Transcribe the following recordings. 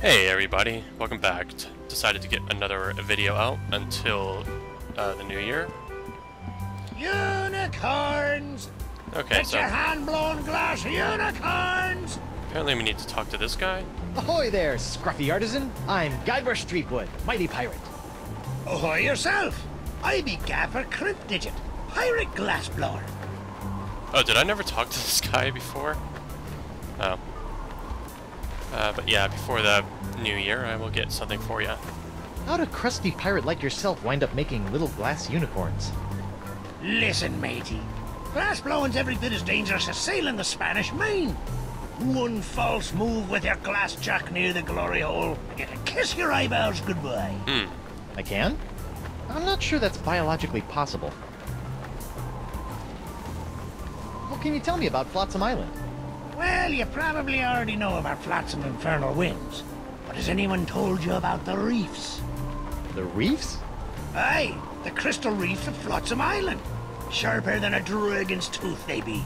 Hey everybody, welcome back. Decided to get another video out until uh, the new year. Unicorns! Okay, Get so your hand-blown glass unicorns! apparently we need to talk to this guy. Ahoy there, scruffy artisan! I'm Guybrush Threepwood, mighty pirate. Ahoy yourself! I be Gaffer Crimp Digit, pirate glassblower. Oh, did I never talk to this guy before? Oh. Uh, but yeah, before the new year, I will get something for you. How'd a crusty pirate like yourself wind up making little glass unicorns? Listen, matey. Glass blowing's every bit as dangerous as sailing the Spanish Main. One false move with your glass jack near the glory hole, and you can kiss your eyeballs goodbye. Hmm. I can? I'm not sure that's biologically possible. What can you tell me about Flotsam Island? Well, you probably already know about flotsam infernal winds. But has anyone told you about the reefs? The reefs? Aye, the crystal reefs of Flotsam Island. Sharper than a dragon's tooth they be.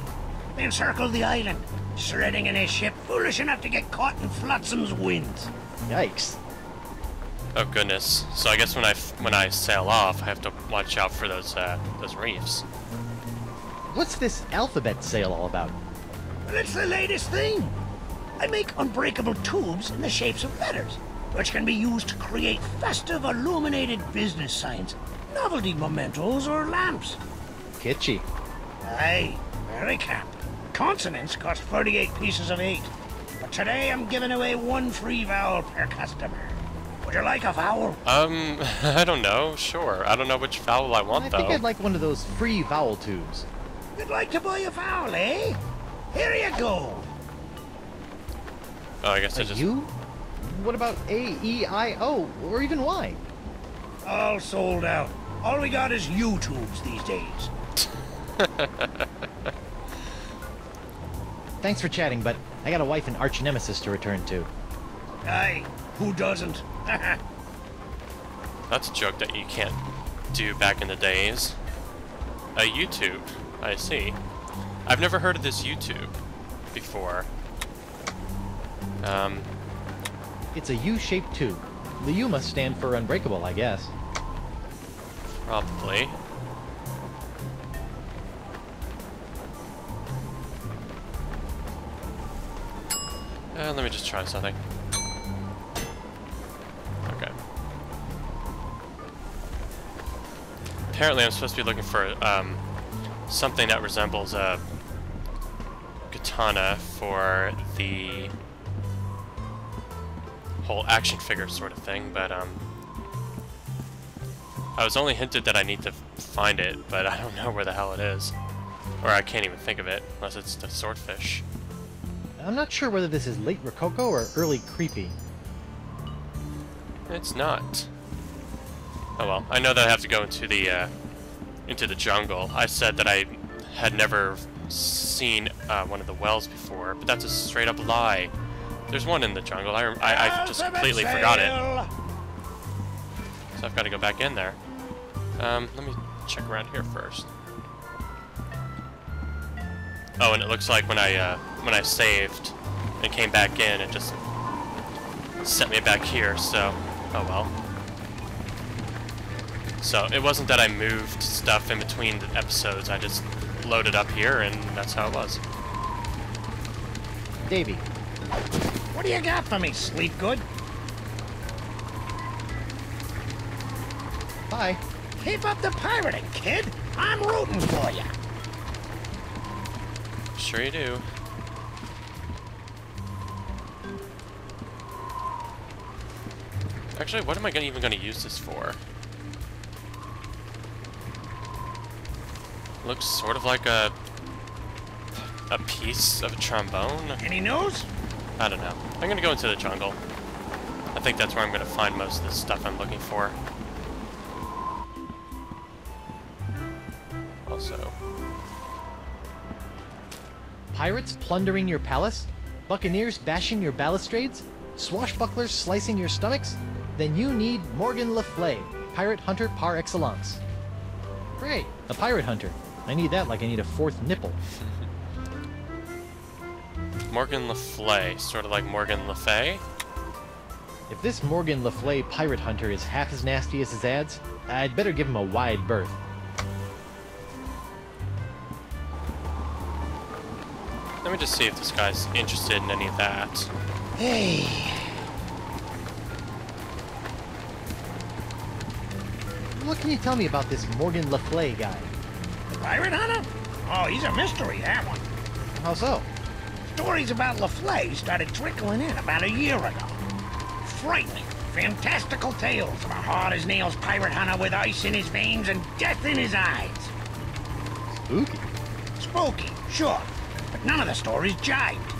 They encircle the island, shredding in a ship foolish enough to get caught in Flotsam's winds. Yikes. Oh goodness. So I guess when I when I sail off, I have to watch out for those uh, those reefs. What's this alphabet sail all about? Well, it's the latest thing. I make unbreakable tubes in the shapes of letters, which can be used to create festive illuminated business signs, novelty mementos, or lamps. Kitschy. Aye, very camp. Consonants cost 48 pieces of eight. But today I'm giving away one free vowel per customer. Would you like a vowel? Um, I don't know. Sure. I don't know which vowel I want I though. think I'd like one of those free vowel tubes. You'd like to buy a vowel, eh? Here you go. Oh, I guess I A just. You? What about A, E, I, O, or even Y? All sold out. All we got is U-tubes these days. Thanks for chatting, but I got a wife and arch nemesis to return to. Aye, who doesn't? That's a joke that you can't do back in the days. A YouTube. I see. I've never heard of this YouTube before. Um, It's a U-shaped tube. The U must stand for unbreakable, I guess. probably. Uh, let me just try something. Okay. Apparently I'm supposed to be looking for um, something that resembles a katana for the whole action figure sort of thing, but um, I was only hinted that I need to find it, but I don't know where the hell it is. Or I can't even think of it, unless it's the swordfish. I'm not sure whether this is late Rococo or early Creepy. It's not. Oh well, I know that I have to go into the, uh, into the jungle. I said that I had never seen uh, one of the wells before, but that's a straight up lie. There's one in the jungle. I, I, I just completely forgot it. So I've got to go back in there. Um, let me check around here first. Oh, and it looks like when I uh, when I saved and came back in, it just sent me back here. So, oh well. So it wasn't that I moved stuff in between the episodes. I just loaded up here, and that's how it was. Davy, What do you got for me, sleep good? bye. Keep up the pirating, kid. I'm rooting for you. Sure you do. Actually, what am I gonna, even going to use this for? Looks sort of like a a piece of a trombone. Any news? I don't know. I'm gonna go into the jungle. I think that's where I'm gonna find most of the stuff I'm looking for. Also, Pirates plundering your palace? Buccaneers bashing your balustrades? Swashbucklers slicing your stomachs? Then you need Morgan LeFlay, pirate hunter par excellence. Great, a pirate hunter. I need that like I need a fourth nipple. Morgan LeFlay, sort of like Morgan Le Fay. If this Morgan LeFlay pirate hunter is half as nasty as his ads, I'd better give him a wide berth. Let me just see if this guy's interested in any of that. Hey, What can you tell me about this Morgan LeFlay guy? Pirate hunter? Oh, he's a mystery, that one. How so? Stories about LeFlay started trickling in about a year ago. Frightening, fantastical tales of a hard-as-nails pirate hunter with ice in his veins and death in his eyes. Spooky. Spooky, sure, but none of the stories jibed.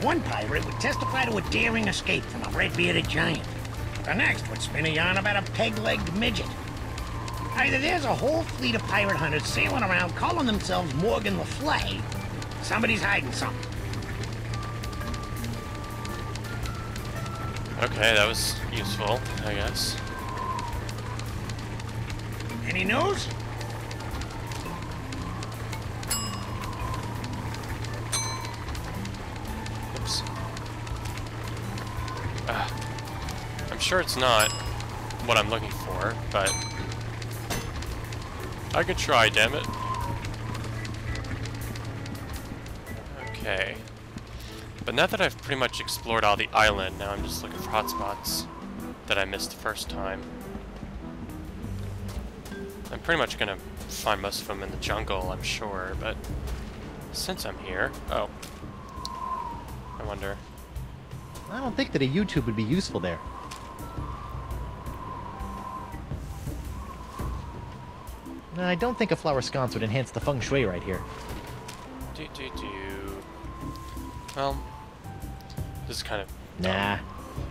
One pirate would testify to a daring escape from a red-bearded giant. The next would spin a yarn about a peg-legged midget. Either there's a whole fleet of pirate hunters sailing around calling themselves Morgan LeFlay, somebody's hiding something. Okay, that was useful, I guess. Any news? Oops. Uh, I'm sure it's not what I'm looking for, but I could try, damn it. Okay. But now that I've pretty much explored all the island, now I'm just looking for hotspots that I missed the first time. I'm pretty much gonna find most of them in the jungle, I'm sure, but since I'm here... Oh. I wonder. I don't think that a YouTube would be useful there. And I don't think a flower sconce would enhance the feng shui right here. Do do do. Well, this is kind of dumb. Nah.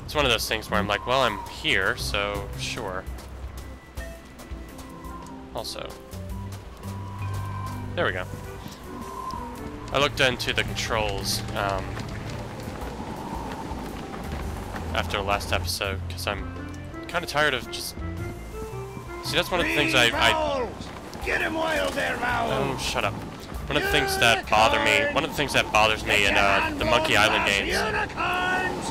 It's one of those things where I'm like, well, I'm here, so sure. Also, there we go. I looked into the controls um, after the last episode because I'm kind of tired of just. See, that's one of the things I, I Vowels! Get him wild there, Oh, shut up. One of the things that bother me, one of the things that bothers me in uh, the Monkey Island games, Unicorns!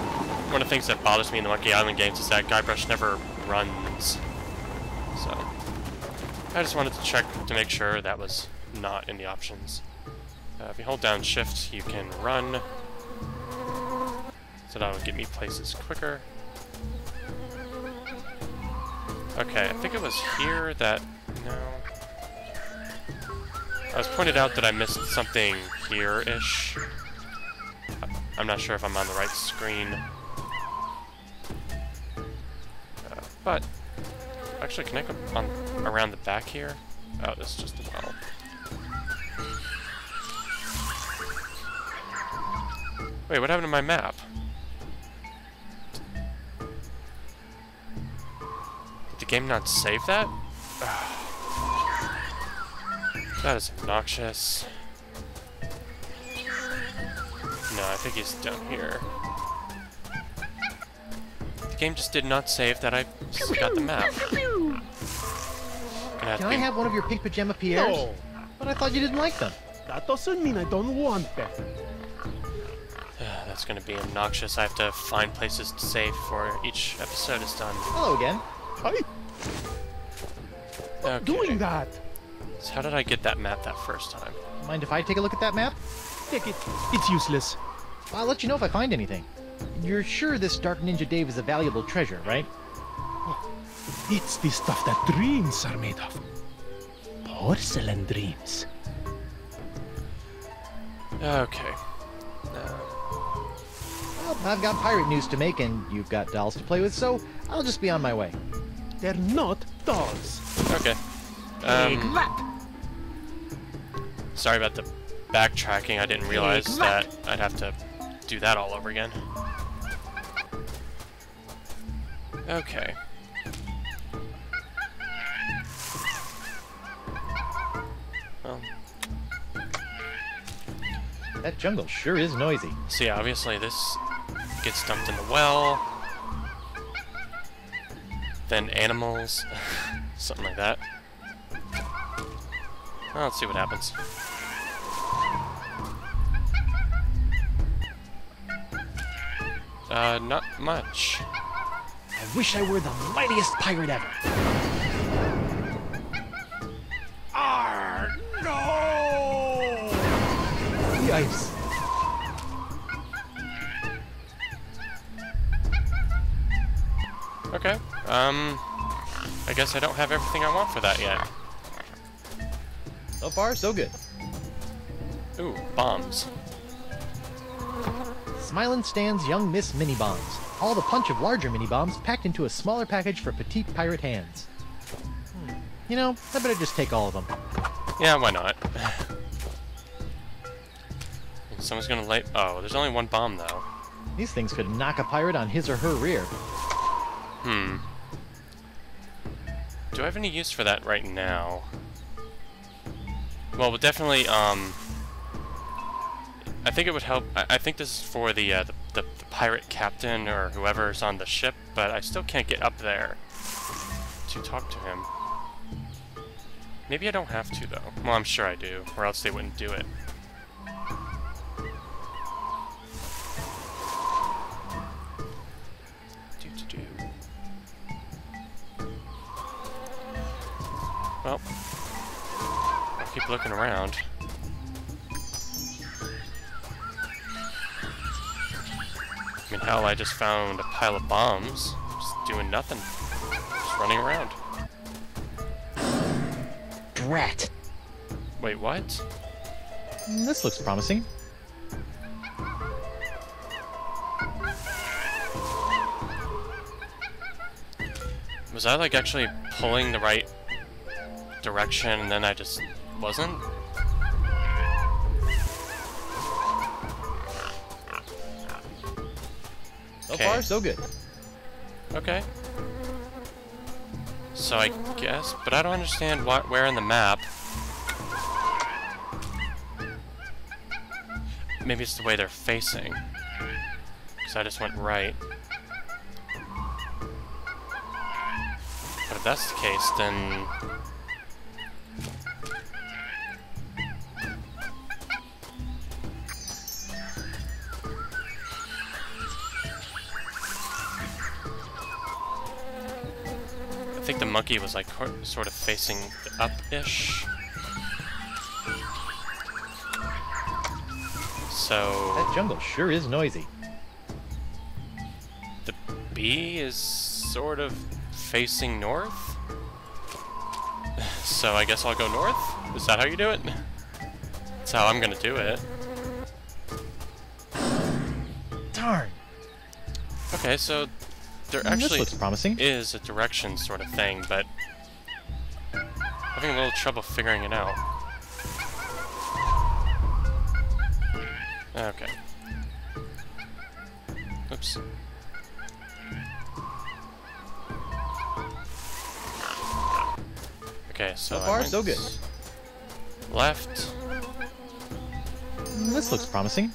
one of the things that bothers me in the Monkey Island games is that Guybrush never runs. So, I just wanted to check to make sure that was not in the options. Uh, if you hold down Shift, you can run. So that would get me places quicker. Okay, I think it was here that... No. I was pointed out that I missed something here-ish. I'm not sure if I'm on the right screen. Uh, but, actually, can I go on around the back here? Oh, this is just a well. Wait, what happened to my map? Did the game not save that? That is obnoxious. No, I think he's down here. The game just did not save that I just got the map. Have Can I be- have one of your pink pajama Pierres? No, But I thought you didn't like them. that doesn't mean I don't want them. That's gonna be obnoxious. I have to find places to save before each episode is done. Hello again. Hey, Okay. doing that. So how did I get that map that first time? Mind if I take a look at that map? Take it. It's useless. I'll let you know if I find anything. You're sure this Dark Ninja Dave is a valuable treasure, right? It's the stuff that dreams are made of. Porcelain dreams. Okay. Uh, Well, I've got pirate news to make, and you've got dolls to play with, so I'll just be on my way. They're not dolls. okay. Take Um, that. Sorry about the backtracking. I didn't realize that I'd have to do that all over again. Okay. Well, That jungle sure is noisy. see, obviously this gets dumped in the well. Then animals, something like that. Well, let's see what happens. Uh, not much. I wish I were the mightiest pirate ever. Arr, no! Yipes. Okay. Um, I guess I don't have everything I want for that yet. So far, so good. Ooh, bombs. Smilin' stands young Miss Mini Bombs. All the punch of larger mini bombs packed into a smaller package for petite pirate hands. Hmm. You know, I better just take all of them. Yeah, why not? Someone's gonna light. Oh, there's only one bomb though. These things could knock a pirate on his or her rear. Hmm. Do I have any use for that right now? Well, we'll definitely, um... I think it would help... I, I think this is for the, uh, the, the, the pirate captain or whoever's on the ship, but I still can't get up there to talk to him. Maybe I don't have to, though. Well, I'm sure I do, or else they wouldn't do it. Do-do-do. Well, I'll keep looking around. Mean, hell, I just found a pile of bombs. Just doing nothing. Just running around. Drat! Wait, what? This looks promising. Was I, like, actually pulling the right direction and then I just wasn't? Far, so good. Okay. So I guess, but I don't understand what, where in the map. Maybe it's the way they're facing. Because I just went right. But if that's the case, then... think the monkey was like sort of facing up-ish. So That jungle sure is noisy. the bee is sort of facing north. So I guess I'll go north. Is that how you do it? That's how I'm gonna do it. Darn! Okay, so there Mm, this actually looks promising. is a direction sort of thing, but having a little trouble figuring it out. Okay. Oops. Okay, so So far, so good. Left. Mm, This looks promising.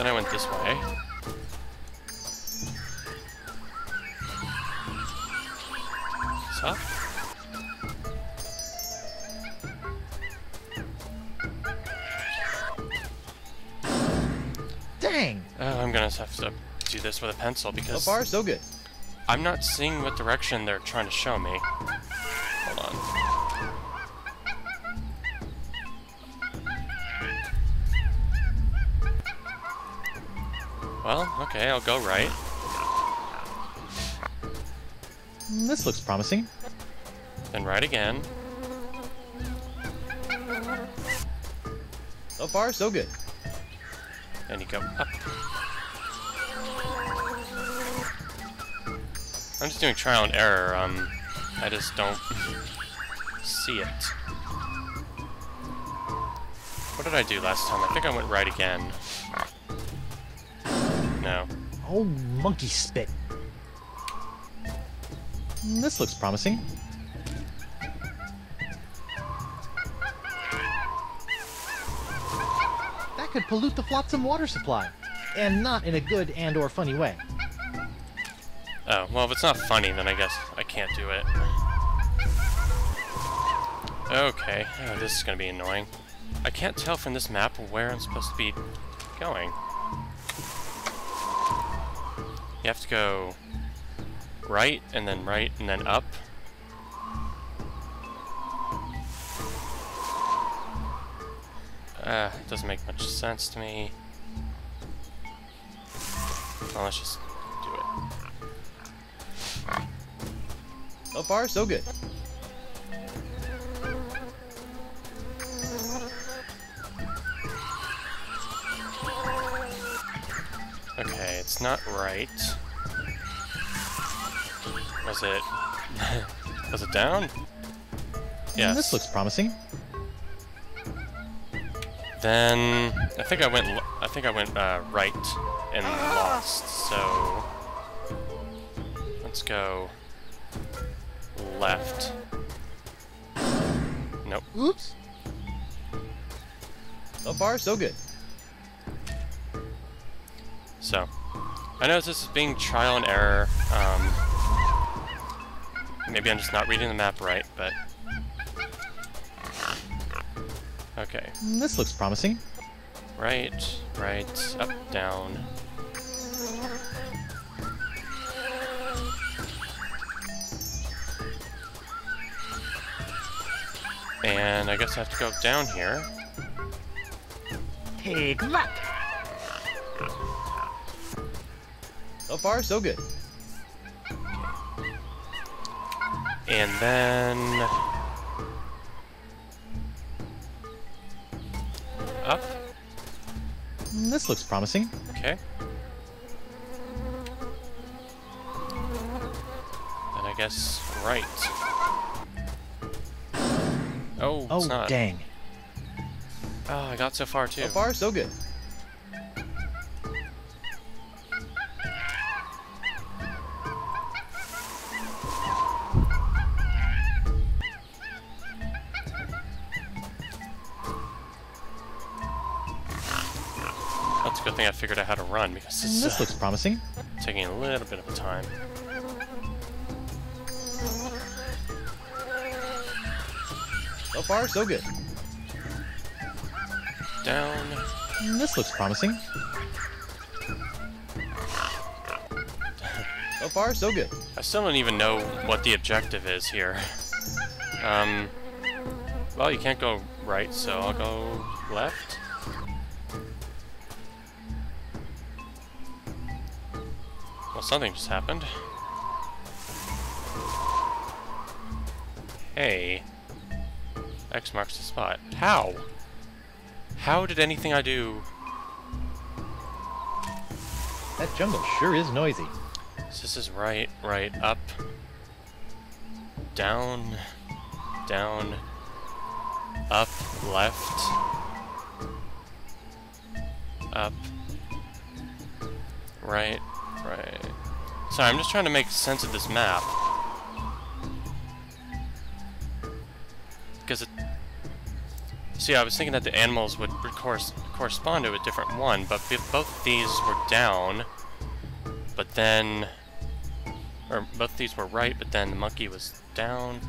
Then I went this way. Up. Dang! Oh, I'm gonna have to do this with a pencil because... So far, so good. I'm not seeing what direction they're trying to show me. Okay, I'll go right. Mm, This looks promising. Then right again. So far, so good. Then you go up. I'm just doing trial and error. Um, I just don't see it. What did I do last time? I think I went right again. No. Oh, monkey spit. This looks promising. That could pollute the flotsam water supply. And not in a good and or funny way. Oh, well, if it's not funny, then I guess I can't do it. Okay, oh, this is gonna be annoying. I can't tell from this map where I'm supposed to be going. Have to go right, and then right, and then up. Uh, doesn't make much sense to me. Well, let's just do it. So far, so good. Okay, it's not right. Was it... was it down? Yes. Mm, This looks promising. Then I think I went. I think I went uh, right and lost. So let's go left. Nope. Oops. So far, so good. So I know this is being trial and error. Um, maybe I'm just not reading the map right, but okay. This looks promising. Right, right, up, down. And I guess I have to go down here. Take that! So far, so good. And then... Up, This looks promising. okay. Then I guess right. Oh, Oh, it's not. dang. Oh, I got so far too. So far, so good. Figured out how to run because Mm, this is looks promising. taking a little bit of a time. So far, so good. Down. Mm, This looks promising. So far, so good. I still don't even know what the objective is here. Um, well, you can't go right, so I'll go left. Something just happened. Hey. X marks the spot. How? How did anything I do... That jungle sure is noisy. So this is right, right, up, down, down, up, left, up, right, right. Sorry, I'm just trying to make sense of this map. Because it... See, I was thinking that the animals would cors correspond to a different one, but both these were down, but then... Or both these were right, but then the monkey was down.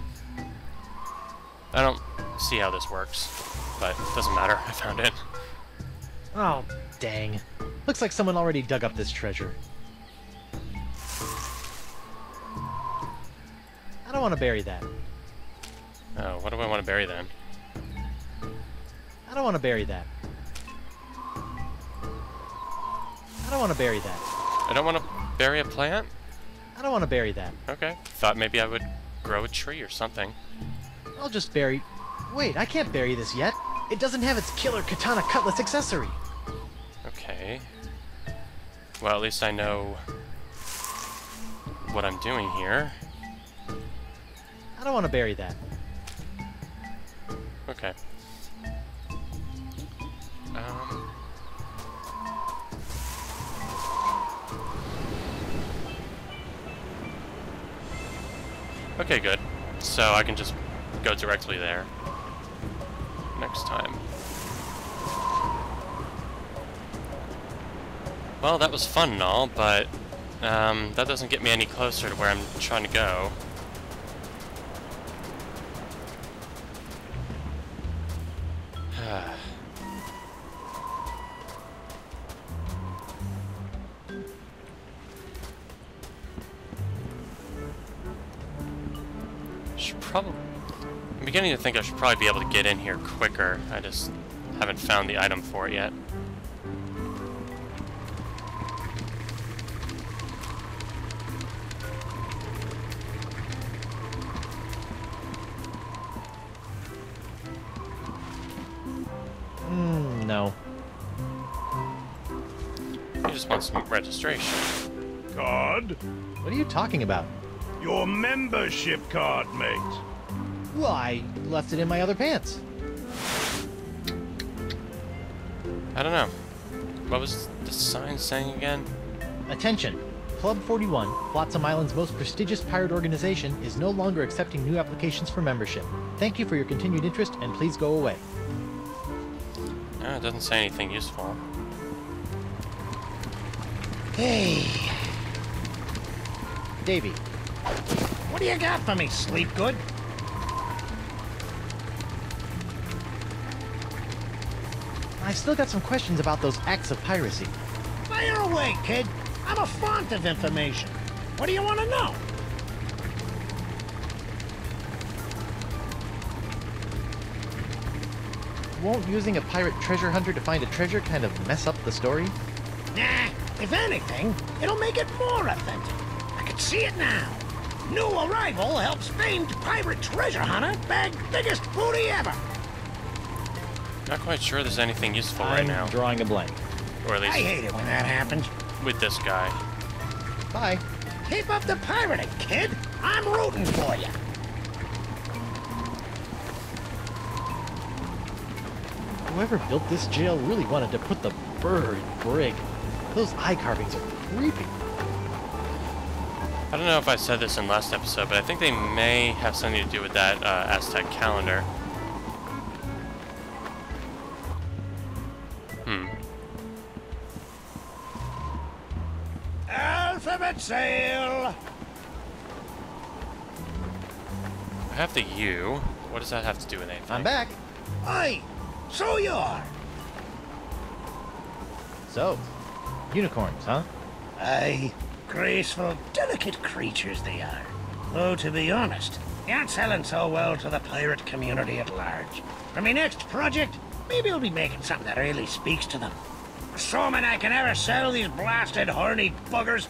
I don't see how this works, but it doesn't matter. I found it. Oh, dang. Looks like someone already dug up this treasure. Don't want to bury that. Oh, what do I want to bury then? I don't want to bury that. I don't want to bury that. I don't want to bury a plant? I don't want to bury that. Okay. Thought maybe I would grow a tree or something. I'll just bury... Wait, I can't bury this yet. It doesn't have its killer katana cutlass accessory. Okay. Well, at least I know what I'm doing here. I don't want to bury that. Okay. Um. Okay, good. So I can just go directly there. Next time. Well, that was fun and all, but um, that doesn't get me any closer to where I'm trying to go. Think I should probably be able to get in here quicker. I just haven't found the item for it yet. Hmm, no. He just wants some registration. Card? What are you talking about? Your membership card, mate. Well, I left it in my other pants. I don't know. What was the sign saying again? Attention! Club 41, Flotsam Island's most prestigious pirate organization, is no longer accepting new applications for membership. Thank you for your continued interest, and please go away. No, it doesn't say anything useful. Hey, Davy, what do you got for me, sleep good? I've still got some questions about those acts of piracy. Fire away, kid. I'm a font of information. What do you want to know? Won't using a pirate treasure hunter to find a treasure kind of mess up the story? Nah, if anything, it'll make it more authentic. I can see it now. New arrival helps famed pirate treasure hunter bag biggest booty ever. Not quite sure there's anything useful right I'm now. drawing a blank. Or at least... I hate it when that happens. with this guy. Bye. Keep up the pirating, kid. I'm rooting for you. Whoever built this jail really wanted to put the bird in Brig. Those eye carvings are creepy. I don't know if I said this in last episode, but I think they may have something to do with that uh, Aztec calendar. Sail. I have the U. What does that have to do with anything? I'm back. Aye, so you are. So, unicorns, huh? Aye, graceful, delicate creatures they are. Though, to be honest, they aren't selling so well to the pirate community at large. For my next project, maybe I'll be making something that really speaks to them. Assuming I can ever sell these blasted horny buggers.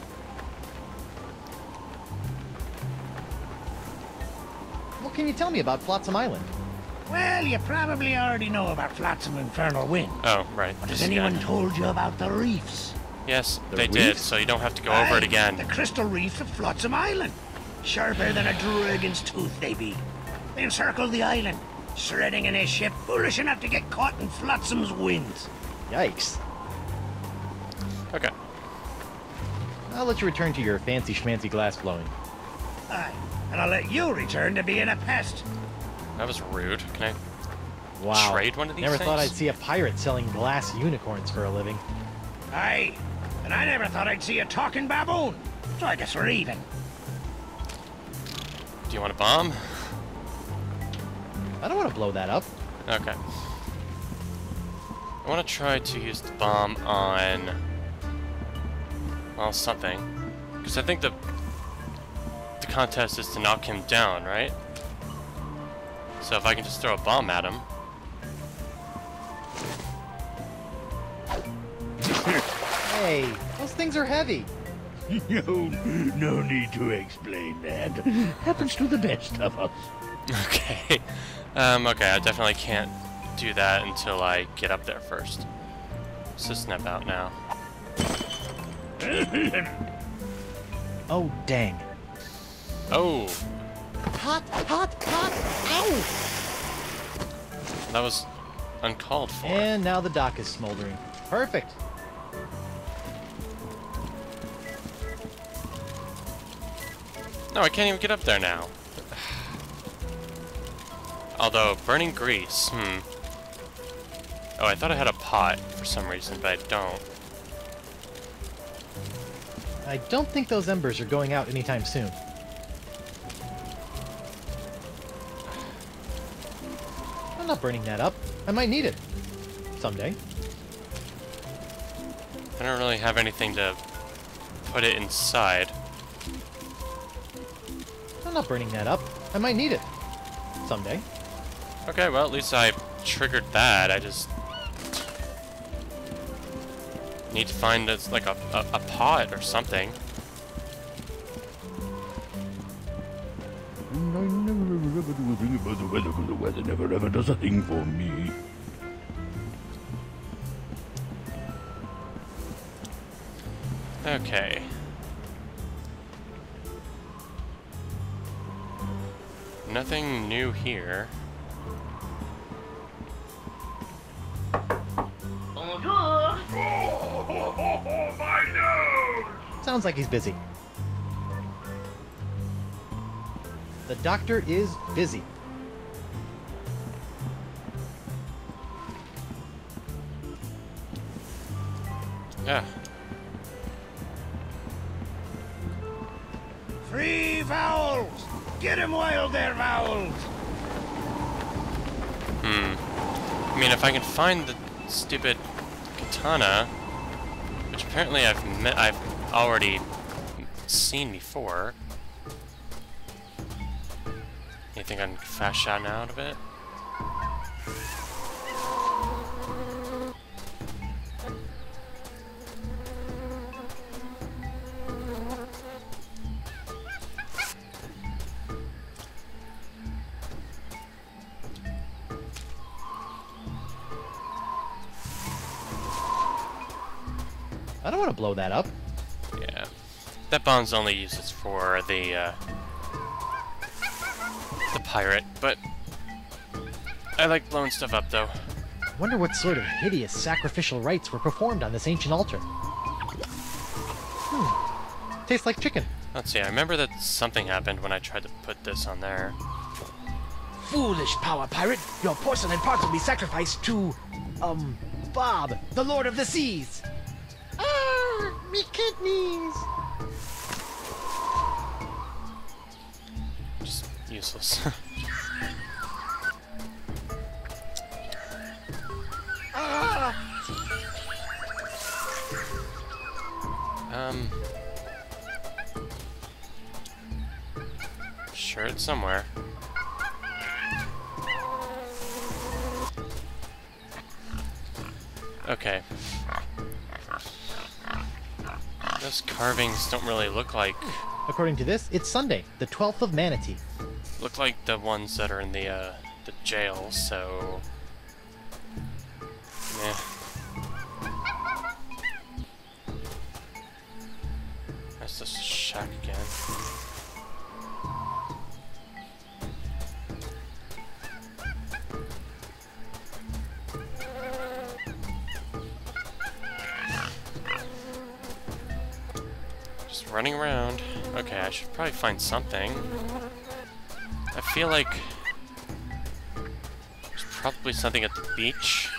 What can you tell me about Flotsam Island? Well, you probably already know about Flotsam Infernal Wind. Oh, right. But has this guy. anyone told you about the reefs? Yes, The they did, so you don't have to go over it again. The crystal reefs of Flotsam Island. Sharper than a dragon's tooth, they be. They encircle the island, shredding in a ship foolish enough to get caught in Flotsam's winds. Yikes. Okay. I'll let you return to your fancy schmancy glass blowing. Aye, and I'll let you return to being a pest. That was rude. Can I Wow. Trade one of these Never thought I'd see a pirate selling glass unicorns for a living. Aye, and I never thought I'd see a talking baboon. So I guess we're even. Do you want a bomb? I don't want to blow that up. Okay. I want to try to use the bomb on... Well, something. Because I think the... The contest is to knock him down, right? So if I can just throw a bomb at him... Hey, those things are heavy. No, no need to explain that. Happens to the best of us. Okay. Um, okay, I definitely can't do that until I get up there first. Let's just snap out now. Oh, dang. Oh! Hot, hot, hot, ow! That was uncalled for. And now the dock is smoldering. Perfect. No, I can't even get up there now. Although, burning grease, hmm. Oh, I thought I had a pot for some reason, but I don't. I don't think those embers are going out anytime soon. I'm not burning that up. I might need it. Someday. I don't really have anything to put it inside. I'm not burning that up. I might need it. Someday. Okay, well, at least I triggered that. I just need to find this, like a, a, a pot or something. I never ever do a thing about the weather, 'cause the weather never ever does a thing for me. Okay. Nothing new here. Sounds like he's busy. The doctor is busy. Yeah. Free vowels! Get him while they're vowels! Hmm. I mean, if I can find the stupid katana, which apparently I've met, I've already seen before. You think I can fashion out of it? Blow that up. Yeah. That bomb's only uses for the, uh, the pirate, but I like blowing stuff up, though. Wonder what sort of hideous sacrificial rites were performed on this ancient altar. Hmm. Tastes like chicken. Let's see, I remember that something happened when I tried to put this on there. Foolish power pirate! Your porcelain parts will be sacrificed to, um, Bob, the Lord of the Seas! Me kidneys! Just useless. Um... Sure, it's somewhere. Okay. Those carvings don't really look like According to this, it's Sunday, the 12th of Manatee. look like the ones that are in the uh, the jail. So, Just running around. Okay, I should probably find something. I feel like there's probably something at the beach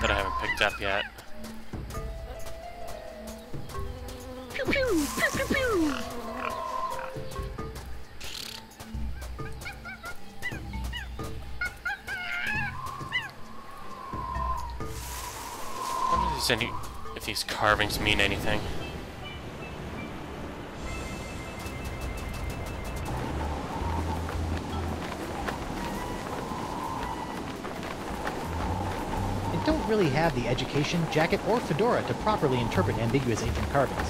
that I haven't picked up yet. Pew pew! Pew pew pew! I wonder if these, any, these carvings mean anything. It don't really have the education, jacket, or fedora to properly interpret ambiguous ancient carvings.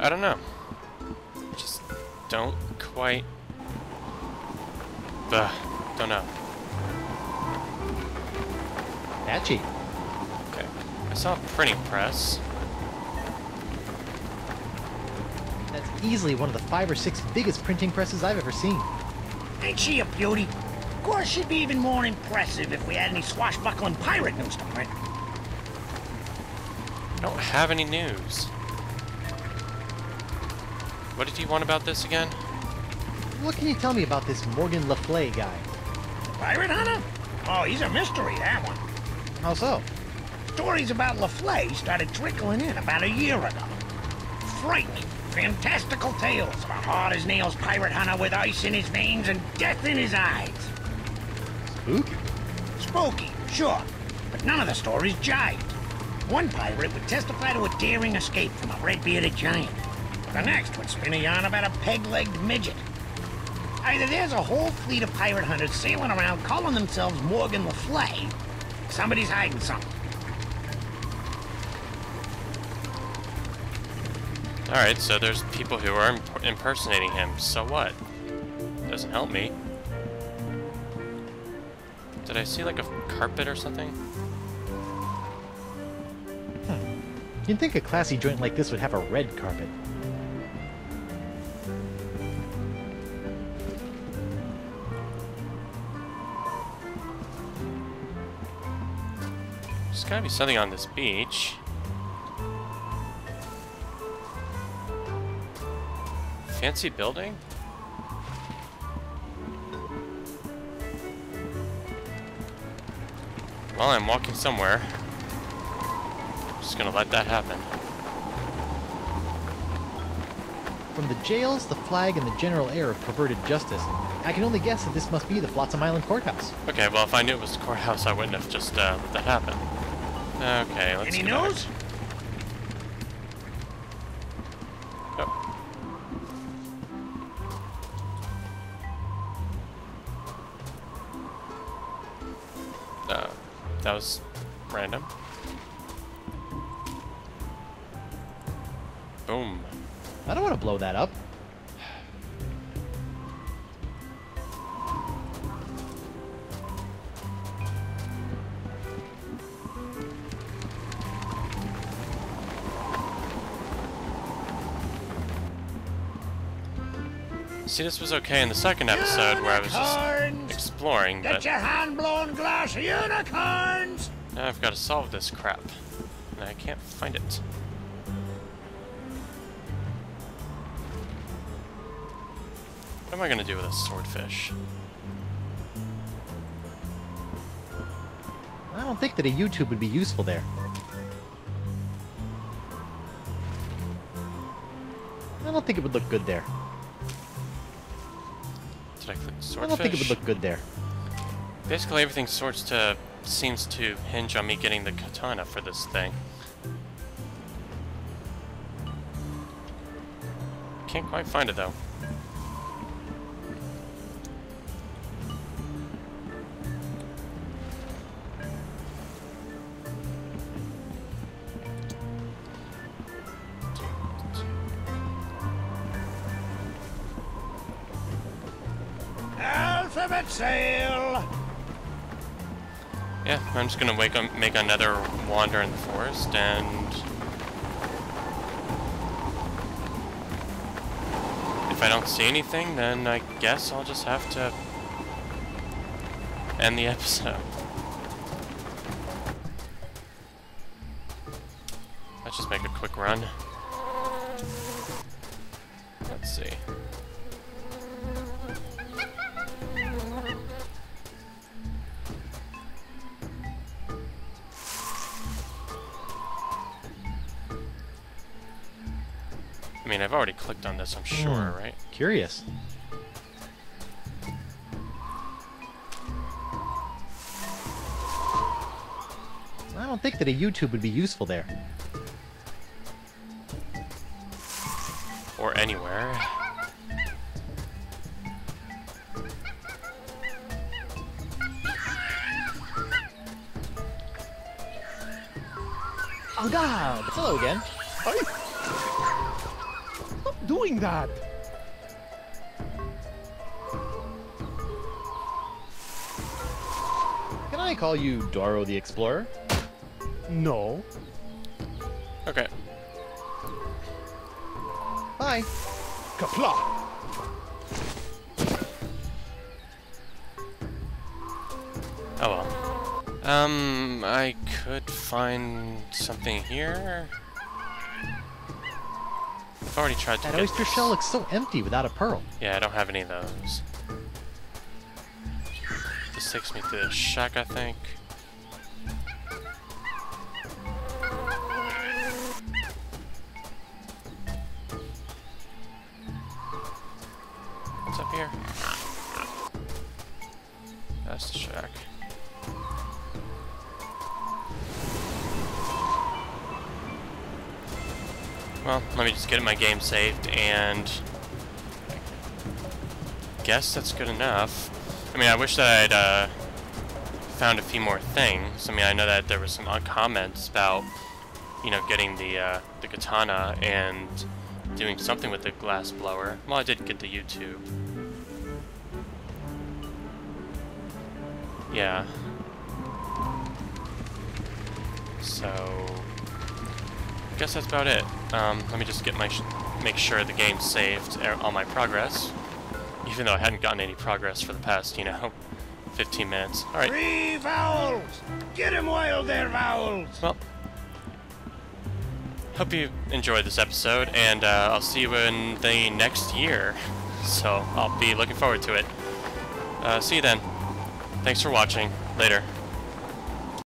I don't know. Just don't quite. Ugh, don't know. Patchy. Okay. I saw a printing press. That's easily one of the five or six biggest printing presses I've ever seen. Ain't she a beauty? Of course, she'd be even more impressive if we had any swashbuckling pirate news to print. I don't have any news. What did you want about this again? What can you tell me about this Morgan LeFlay guy? Pirate hunter? Oh, he's a mystery, that one. How so? Stories about LeFlay started trickling in about a year ago. Frightening, fantastical tales of a hard-as-nails pirate hunter with ice in his veins and death in his eyes. Spooky. Spooky, sure, but none of the stories jived. One pirate would testify to a daring escape from a red-bearded giant. The next would spin a yarn about a peg-legged midget. Either there's a whole fleet of pirate hunters sailing around calling themselves Morgan LeFlay, or somebody's hiding something. Alright, so there's people who are imp impersonating him. So what? Doesn't help me. Did I see like a carpet or something? Hmm. You'd think a classy joint like this would have a red carpet. There's gotta be something on this beach. Fancy building? Well, I'm walking somewhere. I'm Just gonna let that happen. From the jails, the flag, and the general air of perverted justice, I can only guess that this must be the Flotsam Island Courthouse. Okay, well, if I knew it was the courthouse, I wouldn't have just uh, let that happen. Okay, let's Any get back. news? Oh. Uh, that was random. Boom. I don't want to blow that up. See, this was okay in the second episode where I was just Unicorns! exploring, Get but your hand-blown glass unicorns! now I've got to solve this crap. And I can't find it. What am I gonna do with a swordfish? I don't think that a YouTube would be useful there. I don't think it would look good there. Did I swordfish? don't think it would look good there. Basically, everything sorts to seems to hinge on me getting the katana for this thing. Can't quite find it though. I'm just gonna wake up, make another wander in the forest, and if I don't see anything, then I guess I'll just have to end the episode. Let's just make a quick run. Already clicked on this, I'm sure, Hmm. right? Curious. I don't think that a YouTube would be useful there. Or anywhere. Oh God! Hello again. Stop doing that! Can I call you Doro the Explorer? No. Okay. Bye. Kapla! Oh well. Um, I could find something here. I've already tried to That oyster shell looks so empty without a pearl. Yeah, I don't have any of those. This takes me to the shack, I think. What's up here? That's the check. Well, let me just get my game saved and guess that's good enough. I mean, I wish that I'd uh, found a few more things. I mean, I know that there was some comments about, you know, getting the uh, the katana and doing something with the glass blower. Well, I did get the YouTube. Yeah. So, I guess that's about it. Um, let me just get my make sure the game saved all my progress, even though I hadn't gotten any progress for the past, you know, 15 minutes. All right. Free vowels! Get him wild there, vowels! Well, hope you enjoyed this episode, and uh, I'll see you in the next year. So I'll be looking forward to it. Uh, see you then. Thanks for watching. Later.